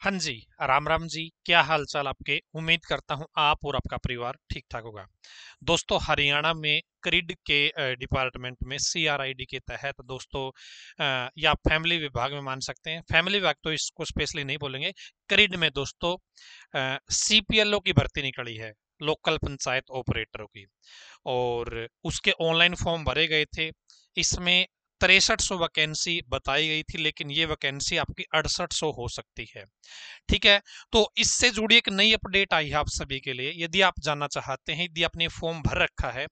हाँ जी, राम राम जी, क्या हाल चाल आपके? उम्मीद करता हूँ आप और आपका परिवार ठीक ठाक होगा। दोस्तों, हरियाणा में क्रिड के डिपार्टमेंट में सीआरआईडी के तहत दोस्तों या फैमिली विभाग में मान सकते हैं। फैमिली विभाग तो इसको स्पेशली नहीं बोलेंगे। क्रिड में दोस्तों सीपीएलओ की भर्ती निकली है, लोकल पंचायत ऑपरेटरों की। और उसके ऑनलाइन फॉर्म भरे गए थे। इसमें तिरसठ सौ वैकेंसी बताई गई थी, लेकिन ये वैकेंसी आपकी अड़सठ सौ हो सकती है। ठीक है? तो इससे जुड़ी एक नई अपडेट आई है आप सभी के लिए। यदि आप जानना चाहते हैं, यदि आपने फॉर्म भर रखा है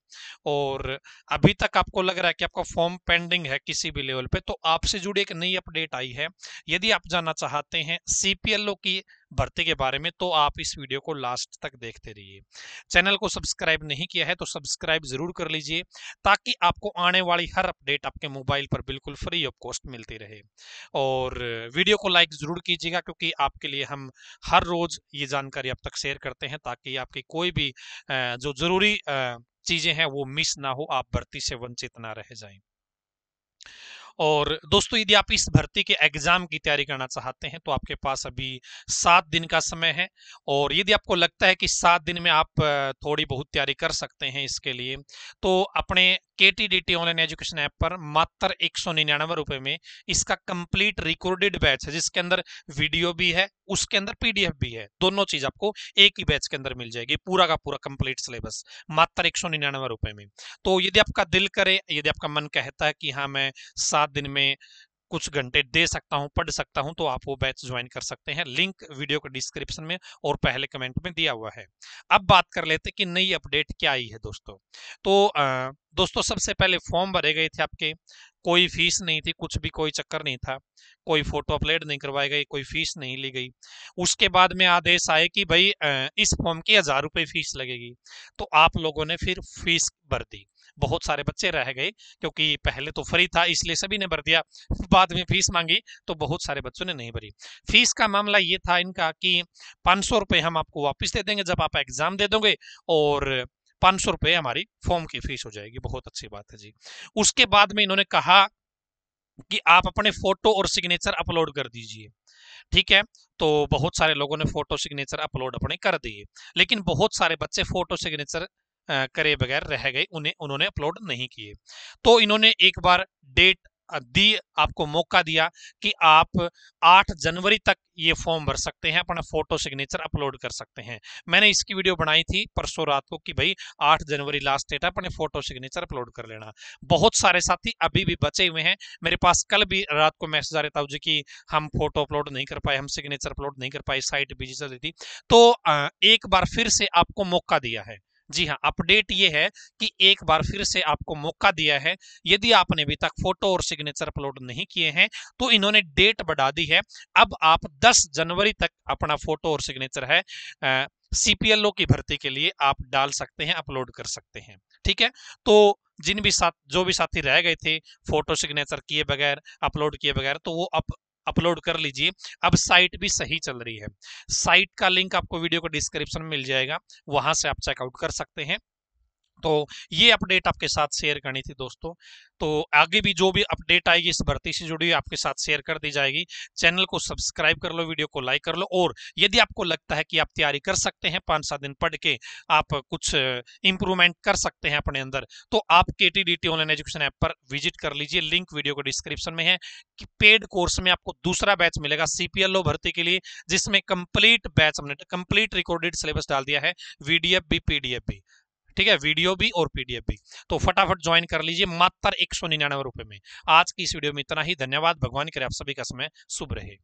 और अभी तक आपको लग रहा है कि आपका फॉर्म पेंडिंग है किसी भी लेवल पे तो आपसे जुड़ी एक नई अपडेट आई है। यदि आप जानना चाहते हैं सीपीएलओ की भर्ती के बारे में तो आप इस वीडियो को लास्ट तक देखते रहिए। चैनल को सब्सक्राइब नहीं किया है तो सब्सक्राइब ज़रूर कर लीजिए, ताकि आपको आने वाली हर अपडेट आपके मोबाइल पर बिल्कुल फ्री ऑफ़ कॉस्ट मिलती रहे। और वीडियो को लाइक ज़रूर कीजिएगा, क्योंकि आपके लिए हम हर रोज ये जानकारी अब तक शेयर करते हैं, ताकि आपकी कोई भी जो ज़रूरी चीज़ें हैं, वो मिस ना हो, आप भर्ती से वंचित ना रह जाएँ। और दोस्तों, यदि आप इस भर्ती के एग्ज़ाम की तैयारी करना चाहते हैं तो आपके पास अभी सात दिन का समय है। और यदि आपको लगता है कि सात दिन में आप थोड़ी बहुत तैयारी कर सकते हैं इसके लिए तो अपने K T D T online education app पर मात्र एक सौ निन्यानवे रुपए में इसका कंप्लीट रिकॉर्डेड बैच है जिसके अंदर वीडियो भी है उसके अंदर पीडीएफ भी है। दोनों चीज़ आपको एक ही बैच के अंदर मिल जाएगी पूरा का पूरा कंप्लीट सिलेबस मात्र एक सौ निन्यानवे रुपए में। तो यदि आपका दिल करे यदि आपका मन कहता है कि हाँ मैं सात दिन में कुछ घंटे दे सकता हूँ पढ़ सकता हूँ तो आप वो बैच ज्वाइन कर सकते हैं। लिंक वीडियो के डिस्क्रिप्शन में और पहले कमेंट में दिया हुआ है। अब बात कर लेते कि नई अपडेट क्या आई है दोस्तों। तो आ, दोस्तों, सबसे पहले फॉर्म भरे गए थे आपके। कोई फ़ीस नहीं थी, कुछ भी कोई चक्कर नहीं था। कोई फ़ोटो अपलोड नहीं करवाई गई कोई फ़ीस नहीं ली गई। उसके बाद में आदेश आए कि भाई इस फॉर्म की हज़ार रुपए फ़ीस लगेगी। तो आप लोगों ने फिर फ़ीस भर दी। बहुत सारे बच्चे रह गए, क्योंकि पहले तो फ्री था, इसलिए सभी ने भर दिया। बाद में फ़ीस मांगी तो बहुत सारे बच्चों ने नहीं भरी। फ़ीस का मामला ये था इनका कि पाँच सौ रुपये हम आपको वापस दे देंगे जब आप एग्ज़ाम दे दोगे और पाँच सौ रुपए हमारी फॉर्म की फ़ीस हो जाएगी। बहुत अच्छी बात है जी। उसके बाद में इन्होंने कहा कि आप अपने फ़ोटो और सिग्नेचर अपलोड कर दीजिए, ठीक है? तो बहुत सारे लोगों ने फ़ोटो सिग्नेचर अपलोड अपने कर दिए, लेकिन बहुत सारे बच्चे फ़ोटो सिग्नेचर करे बगैर रह गए, उन्हें, उन्होंने अपलोड नहीं किए। तो इन्होंने एक बार डेट दी, आपको मौका दिया कि आप 8 जनवरी तक ये फॉर्म भर सकते हैं, अपना फ़ोटो सिग्नेचर अपलोड कर सकते हैं। मैंने इसकी वीडियो बनाई थी परसों रात को कि भाई 8 जनवरी लास्ट डेट है, अपने फ़ोटो सिग्नेचर अपलोड कर लेना। बहुत सारे साथी अभी भी बचे हुए हैं। मेरे पास कल भी रात को मैसेज आ रहा था जी कि हम फ़ोटो अपलोड नहीं कर पाए, हम सिग्नेचर अपलोड नहीं कर पाए, साइट बिज़ी चल रही थी। तो एक बार फिर से आपको मौका दिया है। जी हाँ अपडेट ये है कि एक बार फिर से आपको मौका दिया है। यदि आपने अभी तक फ़ोटो और सिग्नेचर अपलोड नहीं किए हैं तो इन्होंने डेट बढ़ा दी है। अब आप 10 जनवरी तक अपना फ़ोटो और सिग्नेचर है सीपीएलओ की भर्ती के लिए आप डाल सकते हैं, अपलोड कर सकते हैं। ठीक है? तो जिन भी साथ, जो भी साथी रह गए थे, फ़ोटो सिग्नेचर किए बगैर, अपलोड किए बगैर तो वो अब अपलोड कर लीजिए। अब साइट भी सही चल रही है। साइट का लिंक आपको वीडियो को डिस्क्रिप्शन में मिल जाएगा। वहाँ से आप चेकआउट कर सकते हैं। तो ये अपडेट आपके साथ शेयर करनी थी दोस्तों। तो आगे भी जो भी अपडेट आएगी इस भर्ती से जुड़ी आपके साथ शेयर कर दी जाएगी। चैनल को सब्सक्राइब कर लो, वीडियो को लाइक कर लो और यदि आपको लगता है कि आप तैयारी कर सकते हैं, पाँच सात दिन पढ़ के आप कुछ इंप्रूवमेंट कर सकते हैं अपने अंदर तो आप K T online education app पर विज़िट कर लीजिए। लिंक वीडियो को डिस्क्रिप्शन में है। कि पेड कोर्स में आपको दूसरा बैच मिलेगा सीपीएलओ भर्ती के लिए, जिसमें कंप्लीट बैच हमने, कंप्लीट रिकॉर्डेड सिलेबस डाल दिया है वीडीएफ भी पीडीएफ भी ठीक है, वीडियो भी और पीडीएफ भी। तो फटाफट ज्वाइन कर लीजिए मात्र एक सौ निन्यानवे रुपए में। आज की इस वीडियो में इतना ही। धन्यवाद। भगवान करे आप सभी का समय शुभ रहे।